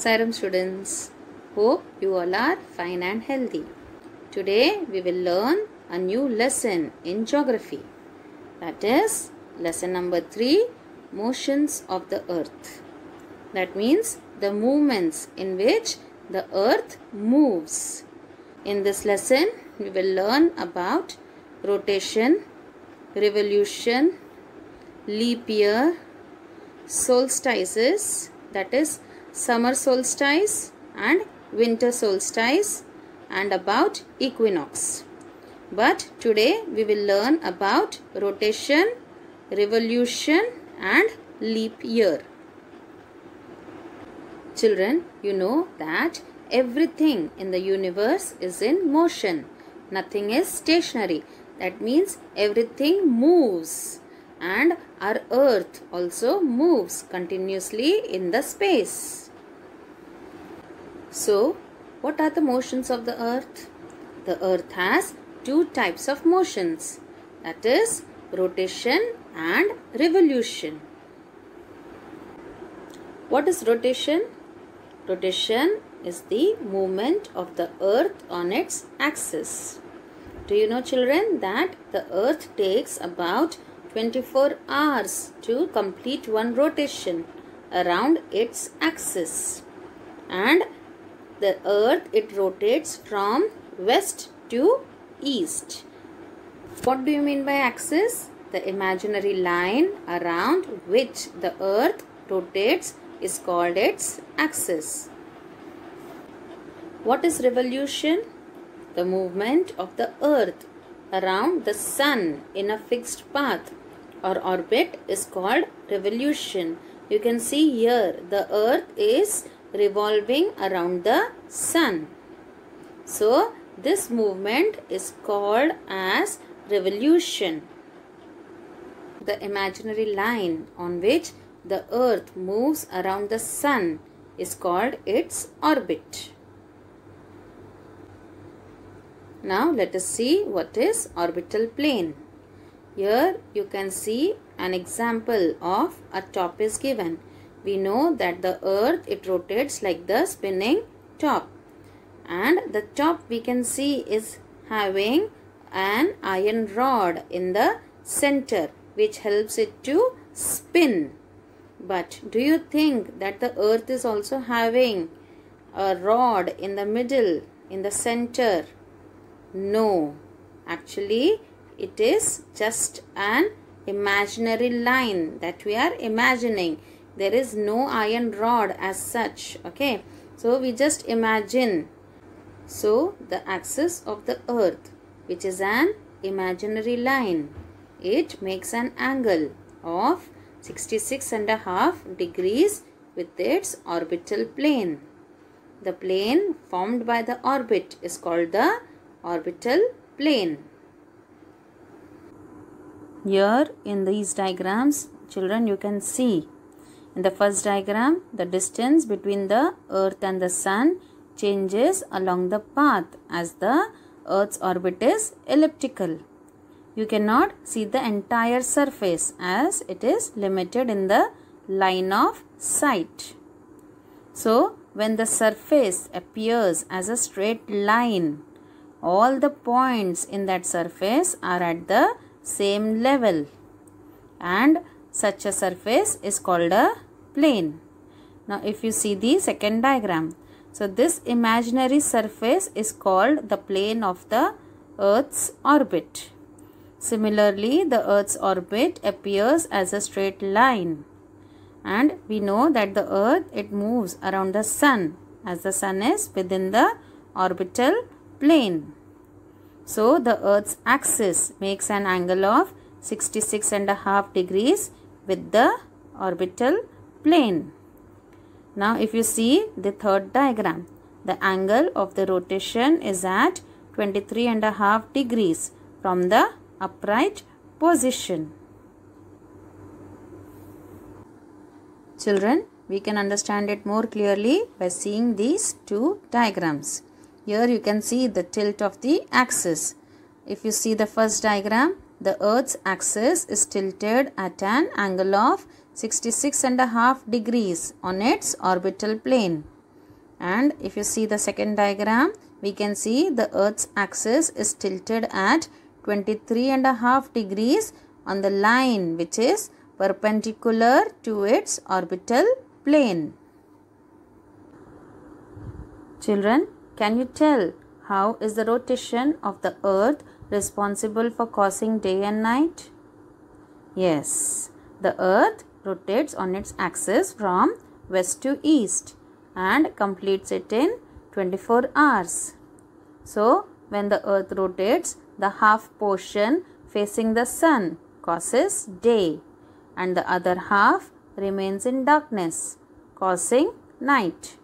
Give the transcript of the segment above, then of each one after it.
Sairam students, hope you all are fine and healthy. Today we will learn a new lesson in geography. That is lesson number 3 Motions of the Earth. That means the movements in which the earth moves. In this lesson, we will learn about rotation, revolution, leap year, solstices, that is summer solstice and winter solstice, and about equinox. But today we will learn about rotation, revolution, and leap year. Children, you know that everything in the universe is in motion. Nothing is stationary. That means everything moves. And our earth also moves continuously in the space. So, what are the motions of the earth? The earth has two types of motions. That is rotation and revolution. What is rotation? Rotation is the movement of the earth on its axis. Do you know children that the earth takes about 24 hours to complete one rotation around its axis and the earth it rotates from west to east. What do you mean by axis? The imaginary line around which the earth rotates is called its axis. What is revolution? The movement of the earth around the sun in a fixed path or orbit is called revolution. You can see here the earth is revolving around the sun. So, this movement is called as revolution. The imaginary line on which the earth moves around the sun is called its orbit. Now let us see what is orbital plane. Here you can see an example of a top is given. We know that the earth it rotates like the spinning top and the top we can see is having an iron rod in the center which helps it to spin. But do you think that the earth is also having a rod in the middle, in the center? No. Actually, it is just an imaginary line that we are imagining. There is no iron rod as such. Okay. So, we just imagine. So, the axis of the earth, which is an imaginary line, it makes an angle of 66 and a half degrees with its orbital plane. The plane formed by the orbit is called the orbital plane. Here in these diagrams, children, you can see in the first diagram, the distance between the earth and the sun changes along the path as the earth's orbit is elliptical. You cannot see the entire surface as it is limited in the line of sight. So, when the surface appears as a straight line, all the points in that surface are at the same level and such a surface is called a plane. Now if you see the second diagram, so this imaginary surface is called the plane of the earth's orbit. Similarly, the earth's orbit appears as a straight line and we know that the earth it moves around the sun as the sun is within the orbital plane. So the earth's axis makes an angle of 66 and a half degrees with the orbital plane. Now if you see the third diagram, the angle of the rotation is at 23 and a half degrees from the upright position. Children, we can understand it more clearly by seeing these two diagrams. Here you can see the tilt of the axis. If you see the first diagram, the earth's axis is tilted at an angle of 66 and a half degrees on its orbital plane. and if you see the second diagram we can see the earth's axis is tilted at 23 and a half degrees on the line which is perpendicular to its orbital plane. Children, can you tell how is the rotation of the earth responsible for causing day and night? Yes, the earth rotates on its axis from west to east and completes it in 24 hours. So, when the earth rotates, the half portion facing the sun causes day and the other half remains in darkness causing night.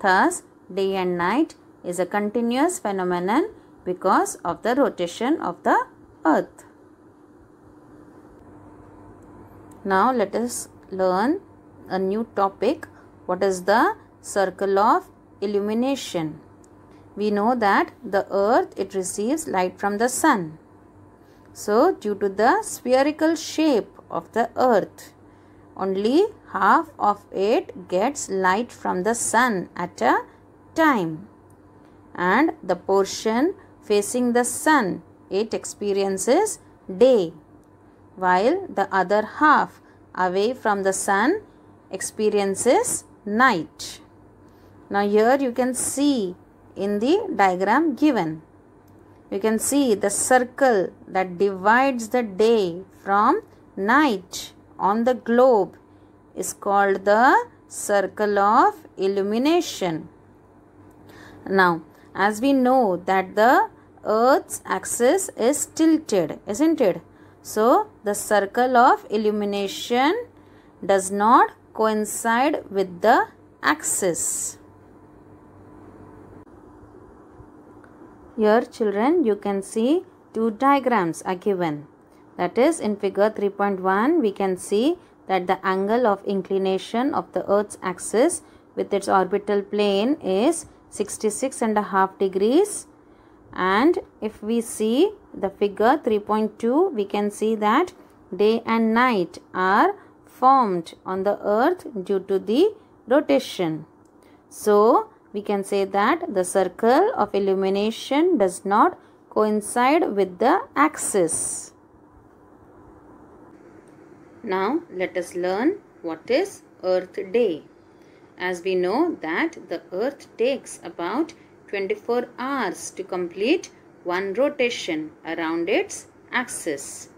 Thus, day and night is a continuous phenomenon because of the rotation of the earth. Now let us learn a new topic. What is the circle of illumination? We know that the earth it receives light from the sun. So due to the spherical shape of the earth, only half of it gets light from the sun at a time and the portion facing the sun it experiences day while the other half away from the sun experiences night. Now here you can see in the diagram given. You can see the circle that divides the day from night on the globe is called the circle of illumination. Now as we know that the earth's axis is tilted isn't it so the circle of illumination does not coincide with the axis. Here children you can see two diagrams are given. That is in figure 3.1 we can see that the angle of inclination of the earth's axis with its orbital plane is 66 and a half degrees and if we see the figure 3.2 we can see that day and night are formed on the earth due to the rotation. So we can say that the circle of illumination does not coincide with the axis. Now let us learn what is earth day. As we know that the earth takes about 24 hours to complete one rotation around its axis.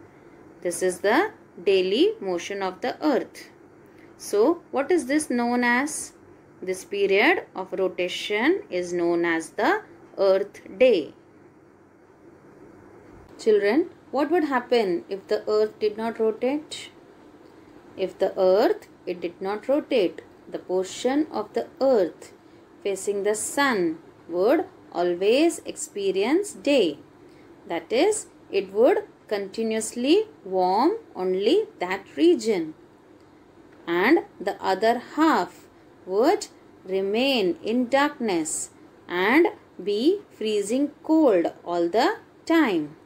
This is the daily motion of the earth. So, what is this known as? This period of rotation is known as the earth day. Children, what would happen if the earth did not rotate? If the earth, it did not rotate, the portion of the earth facing the sun would always experience day. That is, it would continuously warm only that region. And the other half would remain in darkness and be freezing cold all the time.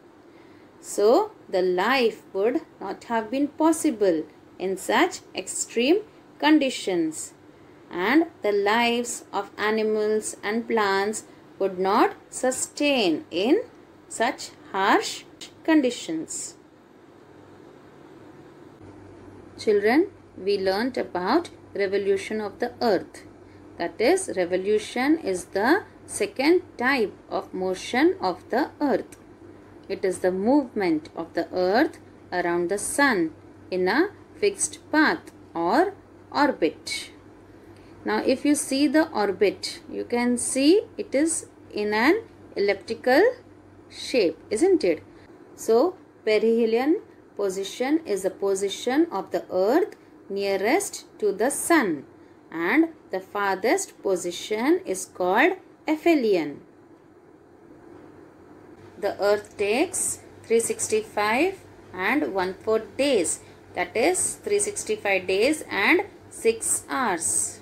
So, the life would not have been possible in such extreme conditions and the lives of animals and plants would not sustain in such harsh conditions. Children, we learnt about revolution of the earth. That is, revolution is the second type of motion of the earth. It is the movement of the earth around the sun in a fixed path or orbit. Now if you see the orbit, you can see it is in an elliptical shape, isn't it? So perihelion position is the position of the earth nearest to the sun and the farthest position is called aphelion. The earth takes 365 and 1 4 days that is 365 days and 6 hours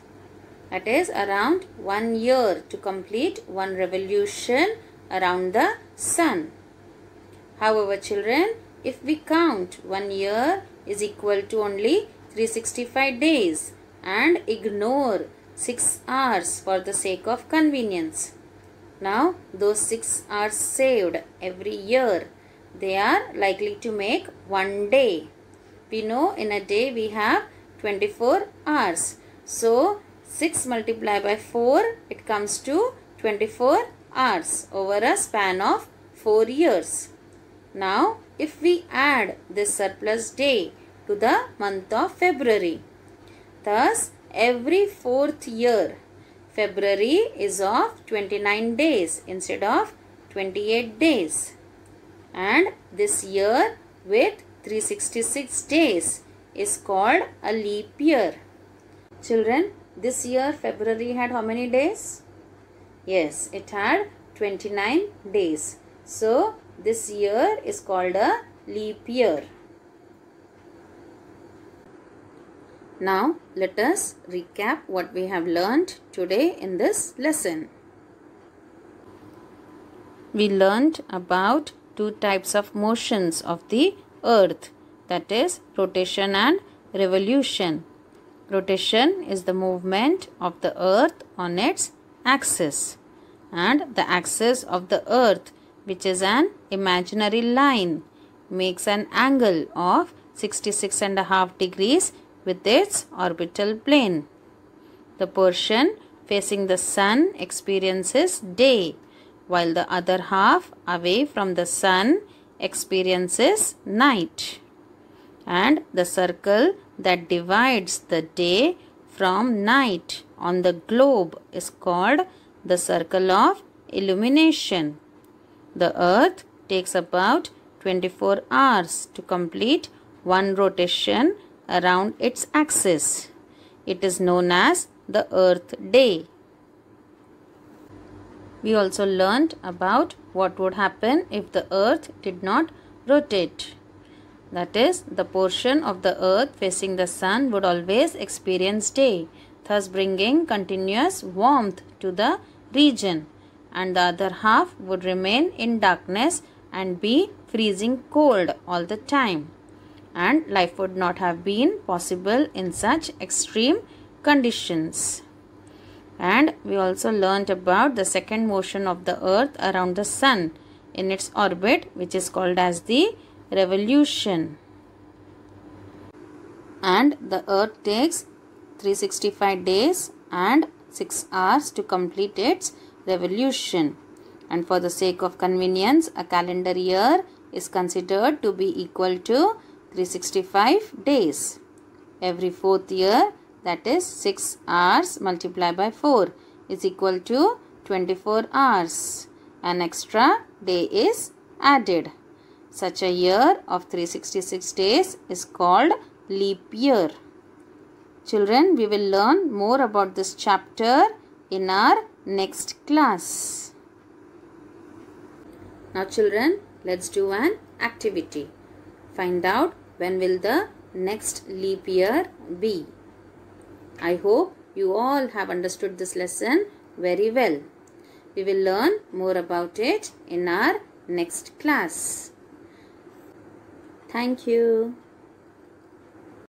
that is around one year to complete one revolution around the sun. However, children, if we count one year is equal to only 365 days and ignore 6 hours for the sake of convenience. Now those 6 hours saved every year they are likely to make one day. We know in a day we have 24 hours. So 6 multiplied by 4 it comes to 24 hours over a span of 4 years. Now if we add this surplus day to the month of February. Thus every fourth year February is of 29 days instead of 28 days. And this year with 366 days is called a leap year. Children, this year February had how many days? Yes, it had 29 days. So, this year is called a leap year. Now, let us recap what we have learned today in this lesson. We learned about two types of motions of the earth that is rotation and revolution. Rotation is the movement of the earth on its axis and the axis of the earth which is an imaginary line makes an angle of 66 and a half degrees with its orbital plane. The portion facing the sun experiences day while the other half away from the sun experiences night. And the circle that divides the day from night on the globe is called the circle of illumination. The earth takes about 24 hours to complete one rotation around its axis. It is known as the Earth Day. We also learned about what would happen if the Earth did not rotate. That is, the portion of the Earth facing the Sun would always experience day, thus bringing continuous warmth to the region, and the other half would remain in darkness and be freezing cold all the time and life would not have been possible in such extreme conditions. And we also learnt about the second motion of the earth around the sun in its orbit which is called as the revolution. And the earth takes 365 days and 6 hours to complete its revolution. And for the sake of convenience, a calendar year is considered to be equal to 365 days. Every fourth year that is 6 hours multiplied by 4 is equal to 24 hours. An extra day is added. Such a year of 366 days is called leap year. Children, we will learn more about this chapter in our next class. Now children, let's do an activity. Find out when will the next leap year be. I hope you all have understood this lesson very well. We will learn more about it in our next class. Thank you.